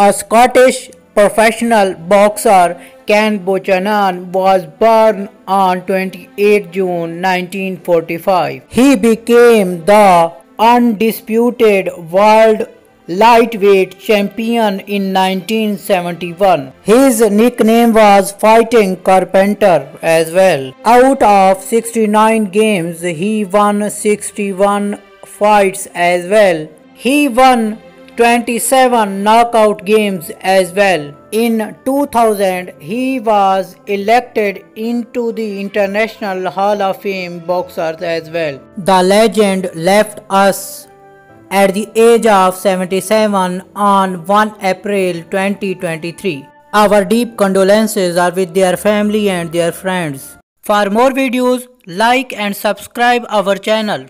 A Scottish professional boxer, Ken Buchanan, was born on 28 June 1945. He became the undisputed world lightweight champion in 1971. His nickname was Fighting Carpenter as well. Out of 69 games, he won 61 fights as well. He won 27 knockout games as well. In 2000, he was elected into the International Hall of Fame boxers as well. The legend left us at the age of 77 on 1 April 2023. Our deep condolences are with their family and their friends. For more videos, like and subscribe our channel.